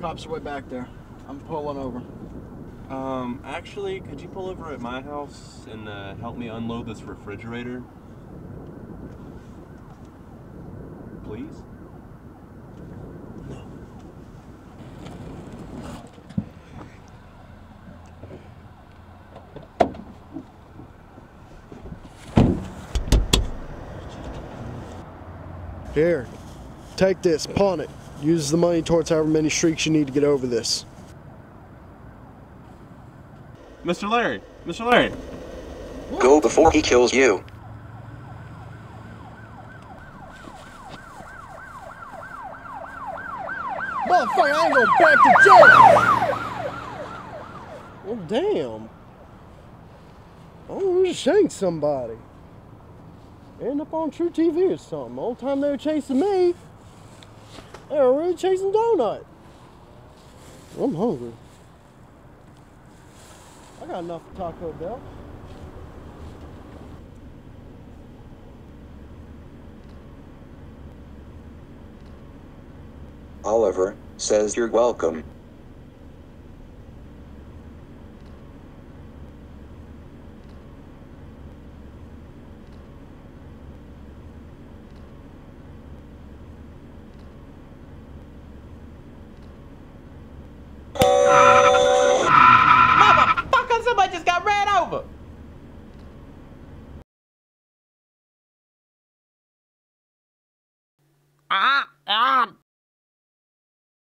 Cops are way back there. I'm pulling over. Um, actually, could you pull over at my house and uh, help me unload this refrigerator? Please? Here, take this, pawn it. Use the money towards however many streaks you need to get over this. Mr. Larry! Mr. Larry! Go before he kills you. Motherfucker, I ain't going back to jail! Well, damn. Oh, we just shanked somebody. End up on truTV or something. The time they were chasing me, they were really chasing Donut. I'm hungry. I got enough for Taco Bell. Oliver says you're welcome. Ah, ah,